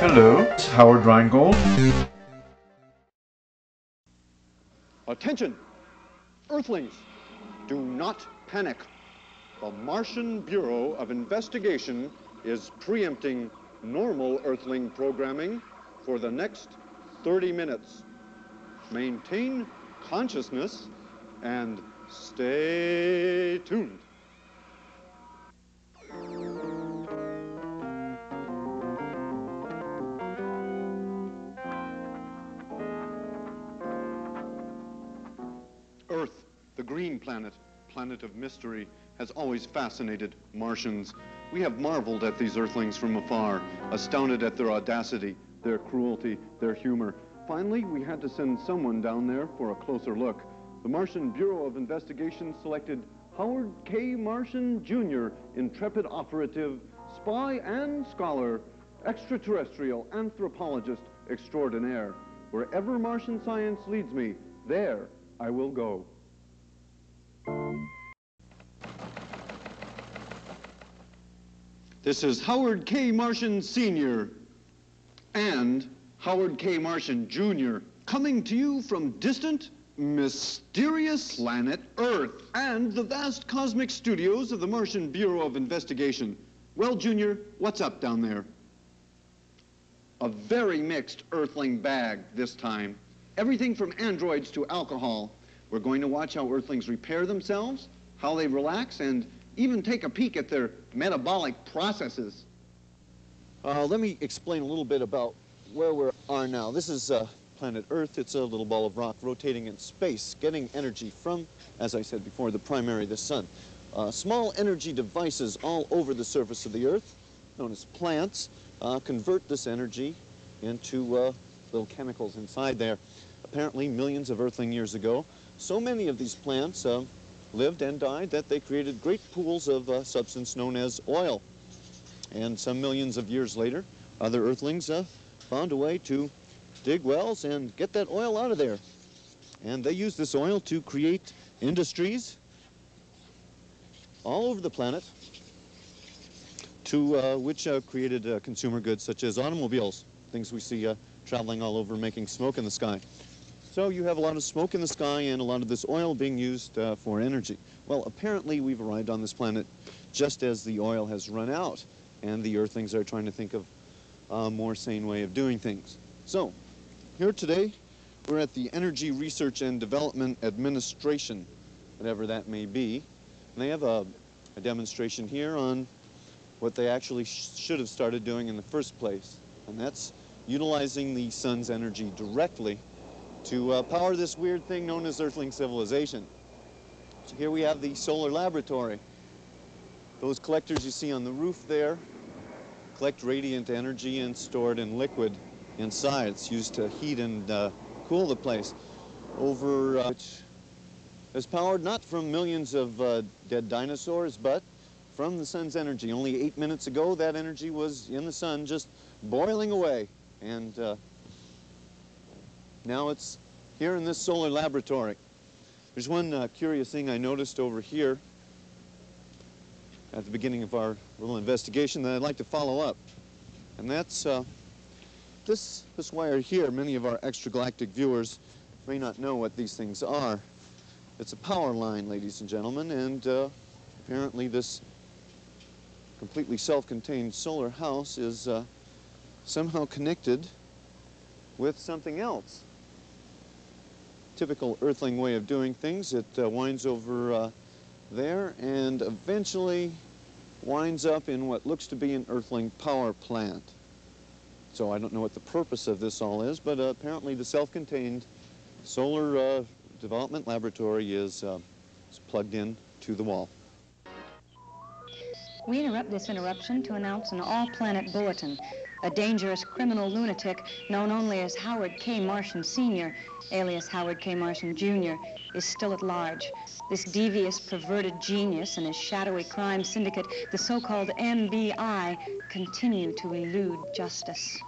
Hello, it's Howard Rheingold. Attention! Earthlings, do not panic. The Martian Bureau of Investigation is preempting normal Earthling programming for the next 30 minutes. Maintain consciousness and stay tuned. Earth, the green planet, planet of mystery, has always fascinated Martians. We have marveled at these Earthlings from afar, astounded at their audacity, their cruelty, their humor. Finally, we had to send someone down there for a closer look. The Martian Bureau of Investigation selected Howard K. Martian, Jr., intrepid operative, spy and scholar, extraterrestrial anthropologist extraordinaire. Wherever Martian science leads me, there I will go. This is Howard K. Martian Sr. and Howard K. Martian Jr. coming to you from distant, mysterious planet Earth and the vast cosmic studios of the Martian Bureau of Investigation. Well, Junior, what's up down there? A very mixed Earthling bag this time. Everything from androids to alcohol. We're going to watch how Earthlings repair themselves, how they relax, and even take a peek at their metabolic processes. Uh, let me explain a little bit about where we are now. This is uh, planet Earth. It's a little ball of rock rotating in space, getting energy from, as I said before, the primary, the sun. Uh, small energy devices all over the surface of the Earth, known as plants, uh, convert this energy into uh, little chemicals inside there. Apparently, millions of Earthling years ago, so many of these plants uh, lived and died that they created great pools of uh, substance known as oil. And some millions of years later, other Earthlings uh, found a way to dig wells and get that oil out of there. And they used this oil to create industries all over the planet to uh, which uh, created uh, consumer goods such as automobiles, things we see uh, traveling all over making smoke in the sky. So you have a lot of smoke in the sky and a lot of this oil being used uh, for energy. Well, apparently we've arrived on this planet just as the oil has run out and the Earthlings are trying to think of a more sane way of doing things. So, here today, we're at the Energy Research and Development Administration, whatever that may be. And they have a, a demonstration here on what they actually sh should have started doing in the first place. And that's utilizing the sun's energy directly to uh, power this weird thing known as Earthling civilization. So here we have the solar laboratory. Those collectors you see on the roof there collect radiant energy and store it in liquid inside. It's used to heat and uh, cool the place. Over uh, which is powered not from millions of uh, dead dinosaurs, but from the sun's energy. Only eight minutes ago, that energy was in the sun just boiling away. And uh, now it's here in this solar laboratory. There's one uh, curious thing I noticed over here at the beginning of our little investigation that I'd like to follow up. And that's uh, this, this wire here. Many of our extragalactic viewers may not know what these things are. It's a power line, ladies and gentlemen, and uh, apparently this completely self-contained solar house is uh, somehow connected with something else. Typical Earthling way of doing things. It uh, winds over uh, there and eventually winds up in what looks to be an Earthling power plant. So I don't know what the purpose of this all is, but uh, apparently the self-contained solar uh, development laboratory is, uh, is plugged in to the wall. We interrupt this interruption to announce an all-planet bulletin. A dangerous criminal lunatic known only as Howard K. Martian Sr., alias Howard K. Martian Jr., is still at large. This devious, perverted genius and his shadowy crime syndicate, the so-called MBI, continue to elude justice.